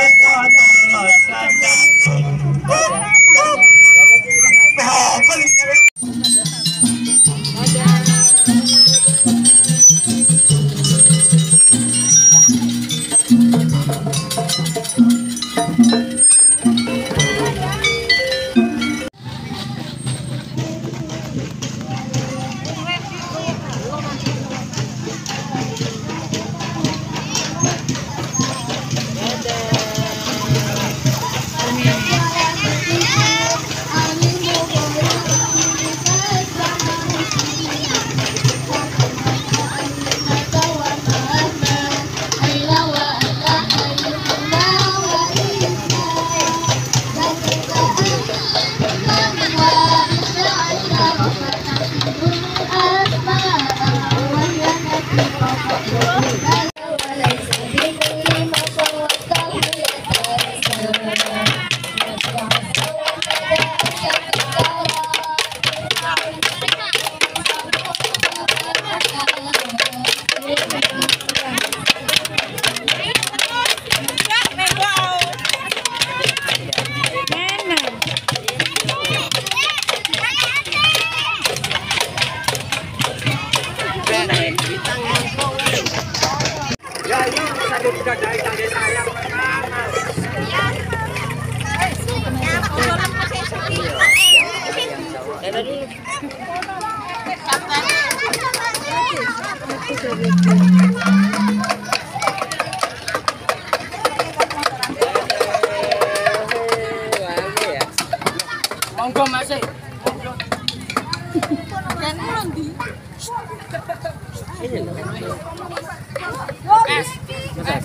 三二三四五六 Monggo Mas.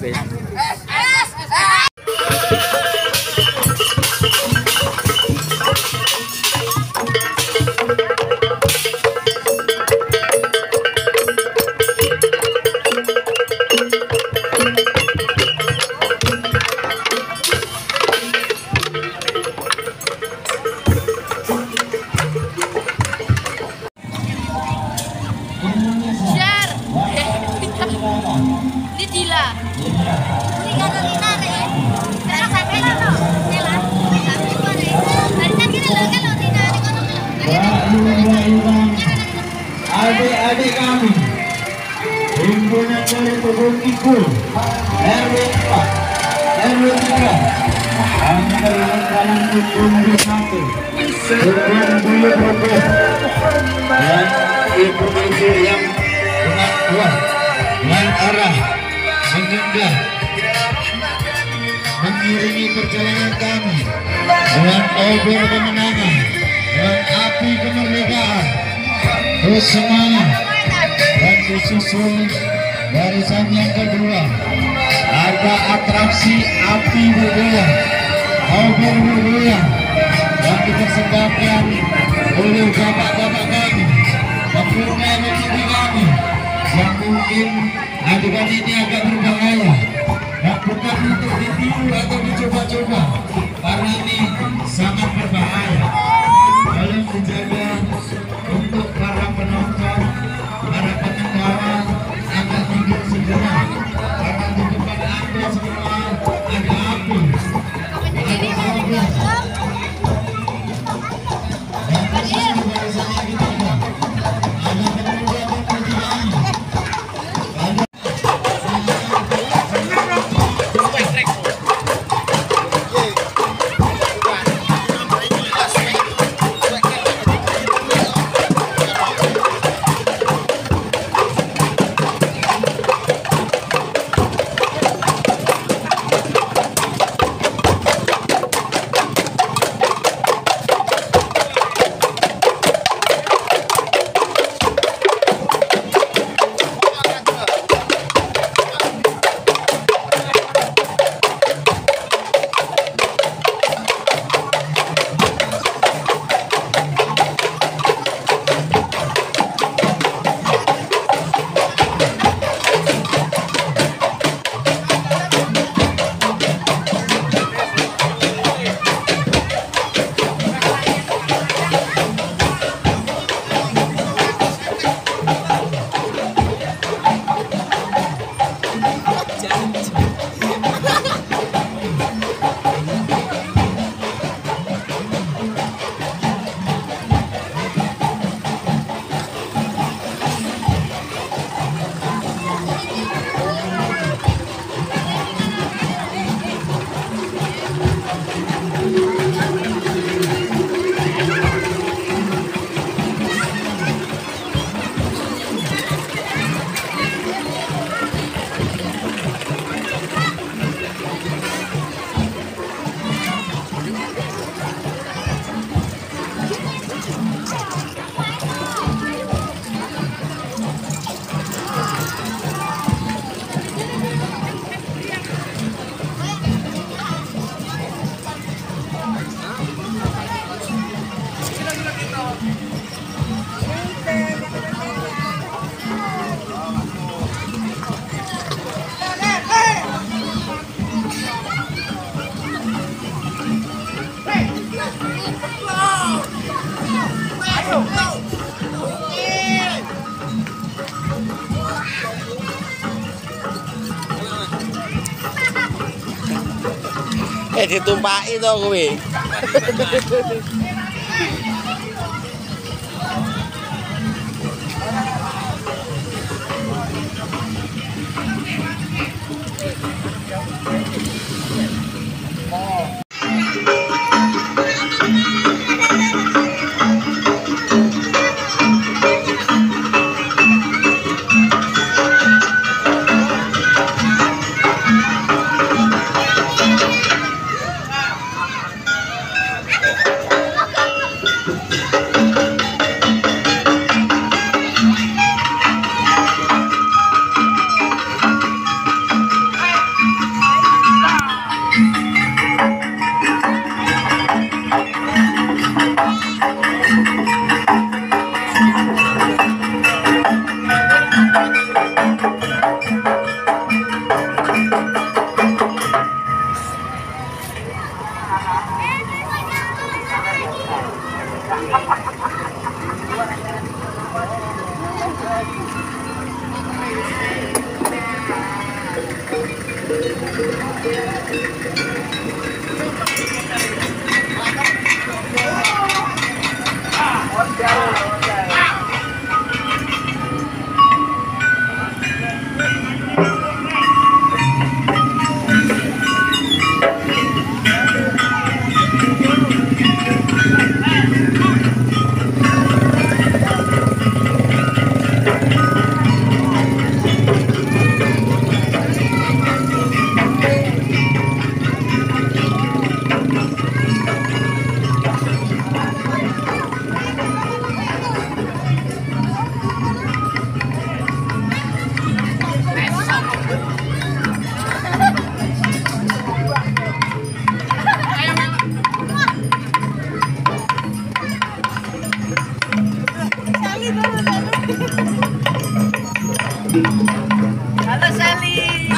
Share. Adik-adik kami Himpunan dari Ikul RW 4 RW 3 Angkal Angkalan Tukun di satu Tukun Bulu Bulu Dan ibu-ibu yang dengan kuat Dan arah Mengiringi perjalanan kami Dengan obor kemenangan Api kemerdekaan. Terus semangat. Dan disusul barisan yang kedua. Ada atraksi api bergoyang. Obor bergoyang. Yang dipersembahkan oleh bapak-bapak kami. Sempurna rezeki kami. Yang mungkin adegan ini agak berbahaya. Dan bukan untuk ditiru atau dicoba-coba. Karena ini sangat berbahaya ditumpaki to kuwi. Halo Sally.